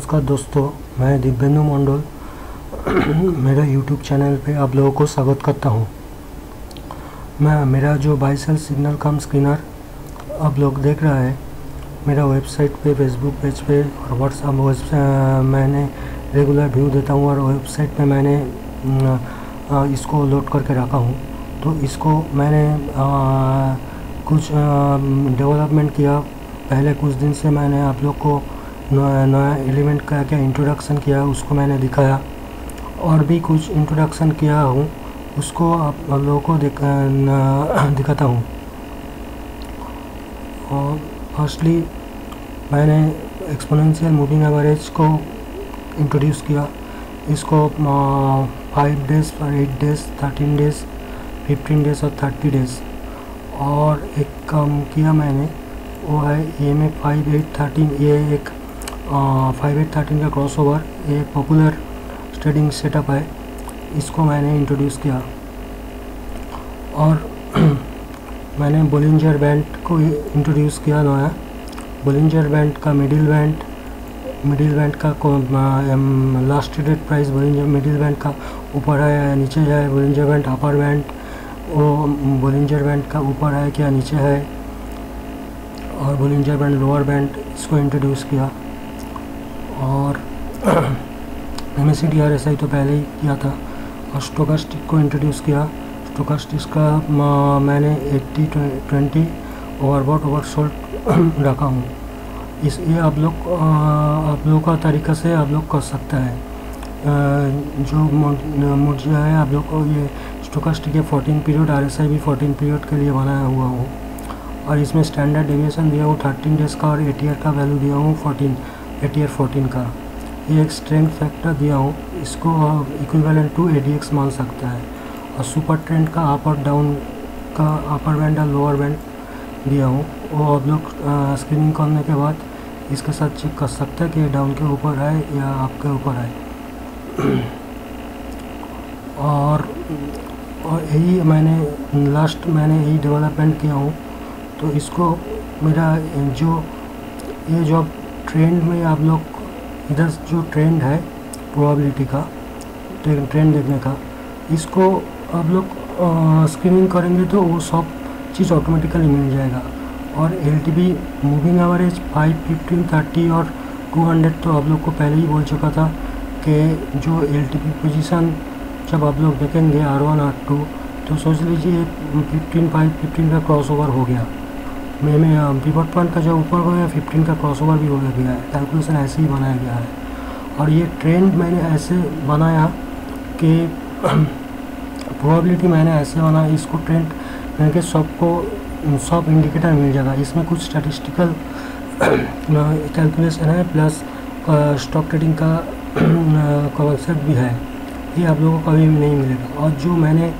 नमस्कार दोस्तों, मैं दिव्येंदु मंडल, मेरा यूट्यूब चैनल पे आप लोगों को स्वागत करता हूँ। मैं, मेरा जो बाइसल सिग्नल कम स्क्रीनर आप लोग देख रहा है, मेरा वेबसाइट पे फेसबुक पेज पे और व्हाट्सअप मैंने रेगुलर व्यू देता हूँ और वेबसाइट पे मैंने इसको लोड करके रखा हूँ। तो इसको मैंने कुछ डेवलपमेंट किया। पहले कुछ दिन से मैंने आप लोग को नया नया एलिमेंट का क्या इंट्रोडक्शन किया, उसको मैंने दिखाया। और भी कुछ इंट्रोडक्शन किया हूँ, उसको आप लोगों को दिखा दिखाता हूँ। और फर्स्टली मैंने एक्सपोनेंशियल मूविंग एवरेज को इंट्रोड्यूस किया। इसको फाइव डेज़ और eight days thirteen days fifteen days और थर्टी डेज़ और एक काम किया मैंने, वो है M A five eight thirteen ये एक फाइव एट थर्टीन का क्रॉस ओवर ये पॉपुलर ट्रेडिंग सेटअप है। इसको मैंने इंट्रोड्यूस किया। और मैंने बोलिंजर बैंड को इंट्रोड्यूस किया नया। बोलिंजर बैंड का मिडिल बैंड मिडिल बैंड का last date price Bollinger middle band का ऊपर है या नीचे है? बोलिंजर बैंड अपर बैंड वो बोलिंजर बैंड का ऊपर है क्या नीचे है? और बोलिंजर बैंड लोअर बैंड इसको इंट्रोड्यूस किया। और M S C D R S I तो पहले ही किया था और स्टोकास्टिक को इंट्रोड्यूस किया। स्टोकास्टिक का मैंने eighty twenty overbought over sold रखा हूँ। इस, ये आप लोग आप लोगों का तरीका से आप लोग कर सकता है। जो मुर्जिया है आप लोग को ये स्टोकास्टिक है fourteen period R S I भी फोर्टीन पीरियड के लिए बनाया हुआ हूँ। और इसमें स्टैंडर्ड डेविएशन दिया हूँ थर्टीन डेज़ का और एट ईयर का वैल्यू दिया हूँ फोर्टीन एट ईयर फोर्टीन का। ये एक स्ट्रेंथ फैक्टर दिया हूँ, इसको इक्विवेलेंट टू एडीएक्स मान सकता है। और सुपर ट्रेंड का अपर डाउन का अपर बैंड और लोअर बैंड दिया हूँ। वो आप लोग स्क्रीनिंग करने के बाद इसके साथ चेक कर सकते हैं कि डाउन के ऊपर है या आपके ऊपर है। और और यही मैंने लास्ट मैंने यही डेवलपमेंट किया हूँ। तो इसको मेरा, जो, ये जो ट्रेंड में आप लोग, इधर जो ट्रेंड है प्रोबेबिलिटी का ट्रेंड देखने का, इसको आप लोग स्क्रीनिंग करेंगे तो वो सब चीज़ ऑटोमेटिकली मिल जाएगा। और L moving average five fifteen thirty और टू हंड्रेड तो आप लोग को पहले ही बोल चुका था कि जो एल पोजिशन जब आप लोग देखेंगे आर वन आर टू तो सोच लीजिए फिफ्टीन फाइव फिफ्टीन का क्रॉस ओवर हो गया। मैं में पिवट पॉइंट का जो ऊपर गया फिफ्टीन का क्रॉस ओवर भी हो गया है। कैलकुलेशन ऐसे ही बनाया गया है। और ये ट्रेंड मैंने ऐसे बनाया कि प्रोबेबिलिटी मैंने ऐसे बनाया, इसको ट्रेंड यानी कि सबको, सब इंडिकेटर मिल जाएगा। इसमें कुछ स्टैटिस्टिकल कैलकुलेशन है प्लस स्टॉक ट्रेडिंग का कॉन्सेप्ट भी है। ये आप लोगों को कभी भी नहीं मिलेगा। और जो मैंने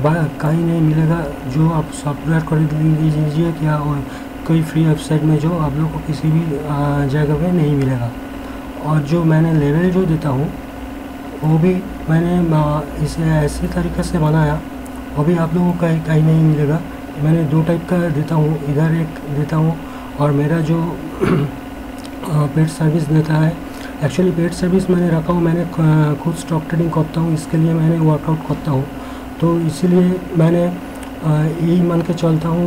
कहीं नहीं मिलेगा। जो आप सॉफ्टवेयर खरीद लीजिए क्या, और कोई फ्री वेबसाइट में जो आप लोग को किसी भी जगह पे नहीं मिलेगा। और जो मैंने लेवल जो देता हूँ, वो भी मैंने इसे ऐसे तरीके से बनाया, वो भी आप लोगों को कहीं कहीं नहीं मिलेगा। मैंने दो टाइप का देता हूँ, इधर एक देता हूँ, और मेरा जो पेड सर्विस देता है। एक्चुअली पेड सर्विस मैंने रखा हूँ, मैंने खुद स्टॉक ट्रेडिंग करता हूँ, इसके लिए मैंने वर्कआउट करता हूँ। तो इसीलिए मैंने यही मान के चलता हूँ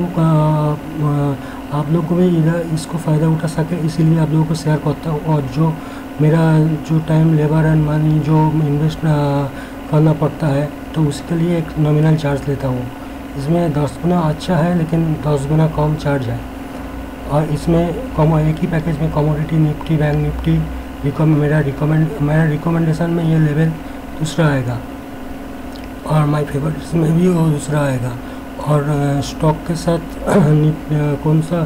आप लोग को भी इधर इसको फ़ायदा उठा सके, इसीलिए आप लोगों को शेयर करता हूँ। और जो मेरा जो टाइम लेबर एंड मनी जो इन्वेस्ट करना पड़ता है तो उसके लिए एक नॉमिनल चार्ज लेता हूँ। इसमें दस गुना अच्छा है, लेकिन दस गुना कम चार्ज है। और इसमें कम, एक ही पैकेज में कमोडिटी निफ्टी बैंक निफ्टी रिकम मेरा रिकमेंड मेरा रिकमेंडेशन में ये लेवल दूसरा आएगा। और माय फेवरेट्स में भी वो दूसरा आएगा। और स्टॉक के साथ कौन सा,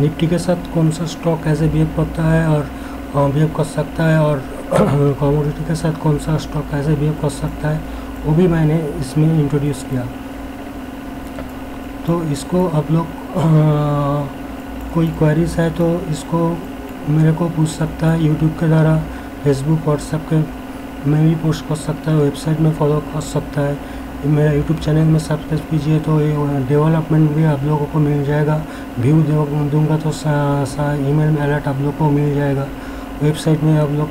निफ्टी के साथ कौन सा स्टॉक कैसे बिहेव करता है और बिहेव कर सकता है और कमोडिटी के साथ कौन सा स्टॉक कैसे बिहेव कर सकता है, वो भी मैंने इसमें इंट्रोड्यूस किया। तो इसको आप लोग कोई क्वेरीज है तो इसको मेरे को पूछ सकता है यूट्यूब के द्वारा फेसबुक व्हाट्सएप के में भी पोस्ट कर सकता है वेबसाइट में फॉलो कर सकता है। मेरा यूट्यूब चैनल में सब्सक्राइब कीजिए तो ये डेवलपमेंट भी आप लोगों को मिल जाएगा। व्यू दूँगा तो ईमेल में अलर्ट आप लोग को मिल जाएगा। वेबसाइट में आप लोग